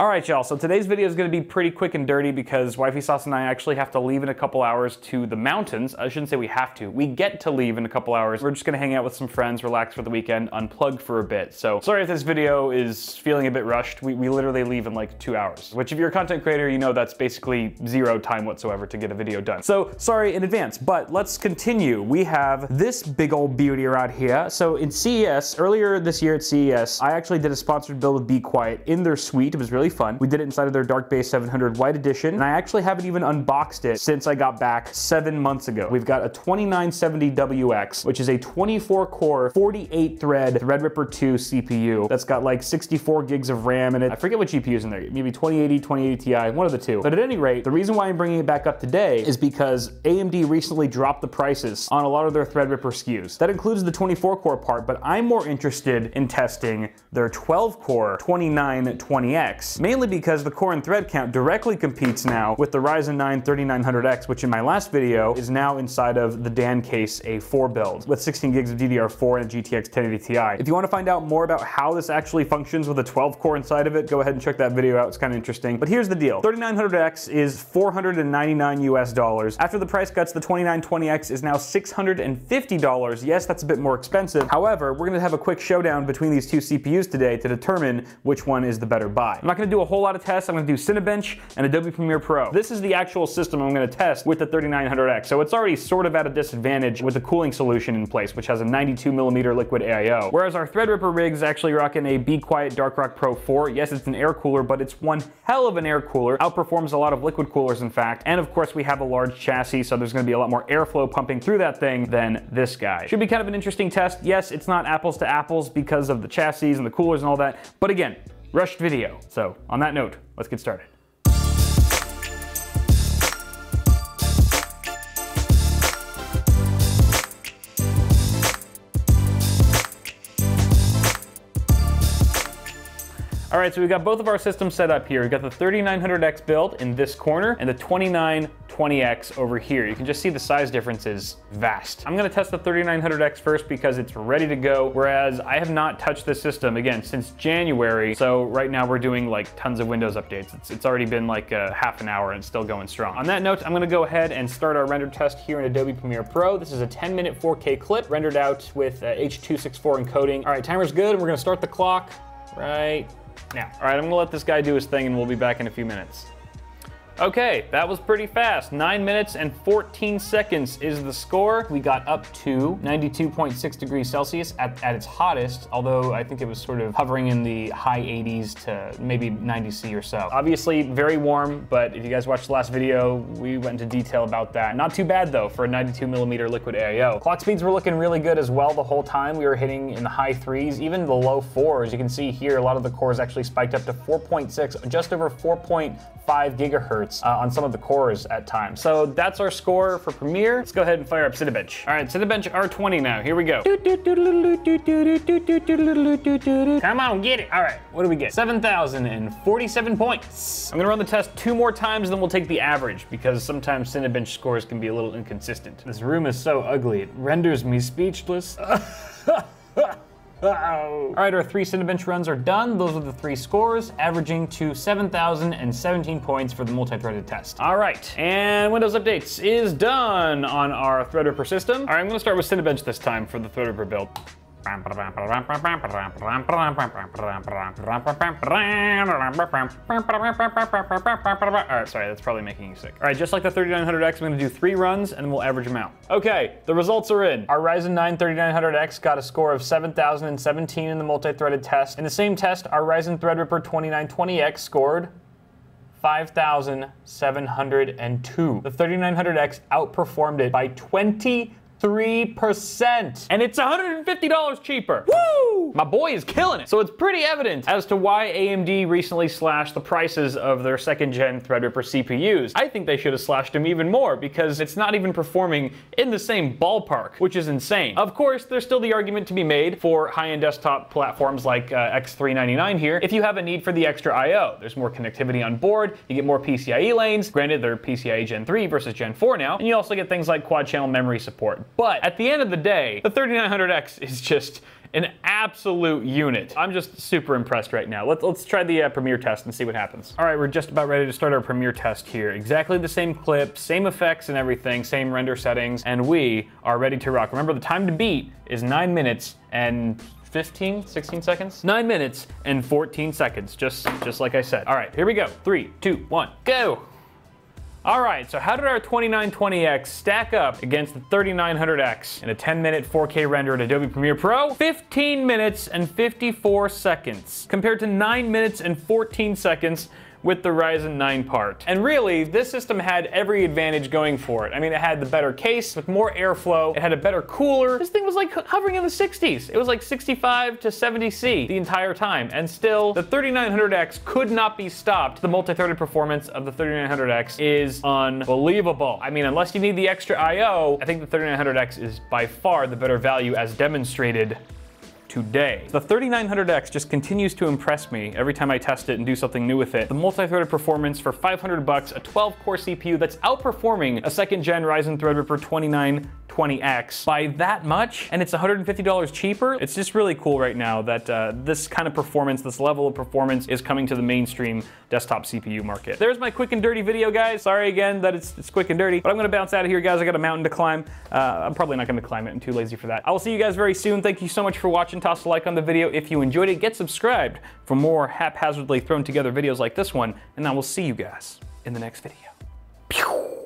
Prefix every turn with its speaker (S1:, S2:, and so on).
S1: All right, y'all, so today's video is gonna be pretty quick and dirty because Wifey Sauce and I actually have to leave in a couple hours to the mountains. I shouldn't say we have to. We get to leave in a couple hours. We're just gonna hang out with some friends, relax for the weekend, unplug for a bit. So sorry if this video is feeling a bit rushed. We, we literally leave in like two hours, which if you're a content creator, you know that's basically zero time whatsoever to get a video done. So sorry in advance, but let's continue. We have this big old beauty around here. So in CES, earlier this year at CES, I actually did a sponsored build with Be Quiet in their suite. It was really fun. We did it inside of their Dark Base 700 White Edition, and I actually haven't even unboxed it since I got back seven months ago. We've got a 2970WX, which is a 24 core, 48 thread Threadripper 2 CPU that's got like 64 gigs of RAM in it. I forget what GPU is in there, maybe 2080, 2080 Ti, one of the two. But at any rate, the reason why I'm bringing it back up today is because AMD recently dropped the prices on a lot of their Threadripper SKUs. That includes the 24 core part, but I'm more interested in testing their 12 core 2920X, mainly because the core and thread count directly competes now with the Ryzen 9 3900X, which in my last video is now inside of the Dan Case A4 build with 16 gigs of DDR4 and a GTX 1080 Ti. If you want to find out more about how this actually functions with a 12 core inside of it, go ahead and check that video out. It's kind of interesting. But here's the deal. 3900X is 499 US dollars. After the price cuts, the 2920X is now $650. Yes, that's a bit more expensive. However, we're going to have a quick showdown between these two CPUs today to determine which one is the better buy. I'm not to do a whole lot of tests. I'm to do Cinebench and Adobe Premiere Pro. This is the actual system I'm going to test with the 3900X. So it's already sort of at a disadvantage with the cooling solution in place, which has a 92 millimeter liquid AIO. Whereas our Threadripper rig is actually rocking a Be Quiet Dark Rock Pro 4. Yes, it's an air cooler, but it's one hell of an air cooler. Outperforms a lot of liquid coolers, in fact. And of course, we have a large chassis, so there's going to be a lot more airflow pumping through that thing than this guy. Should be kind of an interesting test. Yes, it's not apples to apples because of the chassis and the coolers and all that. But again, rushed video. So on that note, let's get started. All right, so we've got both of our systems set up here. We've got the 3900X build in this corner and the 2920X over here. You can just see the size difference is vast. I'm gonna test the 3900X first because it's ready to go, whereas I have not touched this system, again, since January. So right now we're doing like tons of Windows updates. It's, it's already been like a half an hour and still going strong. On that note, I'm gonna go ahead and start our render test here in Adobe Premiere Pro. This is a 10 minute 4K clip rendered out with uh, H.264 encoding. All right, timer's good. We're gonna start the clock right now. All right, I'm gonna let this guy do his thing and we'll be back in a few minutes. Okay, that was pretty fast. 9 minutes and 14 seconds is the score. We got up to 92.6 degrees Celsius at, at its hottest, although I think it was sort of hovering in the high 80s to maybe 90 C or so. Obviously, very warm, but if you guys watched the last video, we went into detail about that. Not too bad though for a 92 millimeter liquid AIO. Clock speeds were looking really good as well the whole time. We were hitting in the high threes, even the low fours. You can see here, a lot of the cores actually spiked up to 4.6, just over 4.5 gigahertz uh, on some of the cores at times. So that's our score for Premiere. Let's go ahead and fire up Cinebench. All right, Cinebench R20 now. Here we go. Come on, get it. All right, what do we get? 7,047 points. I'm gonna run the test two more times, then we'll take the average because sometimes Cinebench scores can be a little inconsistent. This room is so ugly, it renders me speechless. All right, our three Cinebench runs are done. Those are the three scores, averaging to 7,017 points for the multi-threaded test. All right, and Windows Updates is done on our Threadripper system. All right, I'm gonna start with Cinebench this time for the Threadripper build. All right, sorry, that's probably making you sick. All right, just like the 3900X, I'm gonna do three runs and we'll average them out. Okay, the results are in. Our Ryzen 9 3900X got a score of 7,017 in the multi-threaded test. In the same test, our Ryzen Threadripper 2920X scored 5,702. The 3900X outperformed it by 20 3%. And it's $150 cheaper. Woo! My boy is killing it. So it's pretty evident as to why AMD recently slashed the prices of their second gen Threadripper CPUs. I think they should have slashed them even more because it's not even performing in the same ballpark, which is insane. Of course, there's still the argument to be made for high-end desktop platforms like uh, X399 here if you have a need for the extra I.O. There's more connectivity on board, you get more PCIe lanes, granted they're PCIe Gen 3 versus Gen 4 now, and you also get things like quad channel memory support. But at the end of the day, the 3900X is just an absolute unit. I'm just super impressed right now. Let's, let's try the uh, Premiere test and see what happens. All right, we're just about ready to start our Premiere test here. Exactly the same clip, same effects and everything, same render settings, and we are ready to rock. Remember, the time to beat is nine minutes and 15, 16 seconds? Nine minutes and 14 seconds, just, just like I said. All right, here we go. Three, two, one, go. All right, so how did our 2920X stack up against the 3900X in a 10 minute 4K render in Adobe Premiere Pro? 15 minutes and 54 seconds compared to 9 minutes and 14 seconds with the Ryzen 9 part. And really, this system had every advantage going for it. I mean, it had the better case with more airflow, it had a better cooler. This thing was like hovering in the 60s. It was like 65 to 70C the entire time. And still, the 3900X could not be stopped. The multi-threaded performance of the 3900X is unbelievable. I mean, unless you need the extra I.O., I think the 3900X is by far the better value as demonstrated today. The 3900X just continues to impress me every time I test it and do something new with it. The multi-threaded performance for 500 bucks, a 12 core CPU that's outperforming a second gen Ryzen Threadripper 2920X by that much, and it's $150 cheaper. It's just really cool right now that uh, this kind of performance, this level of performance is coming to the mainstream desktop CPU market. There's my quick and dirty video, guys. Sorry again that it's, it's quick and dirty, but I'm gonna bounce out of here, guys. I got a mountain to climb. Uh, I'm probably not gonna climb it. I'm too lazy for that. I will see you guys very soon. Thank you so much for watching toss a like on the video if you enjoyed it. Get subscribed for more haphazardly thrown together videos like this one, and I will see you guys in the next video. Pew!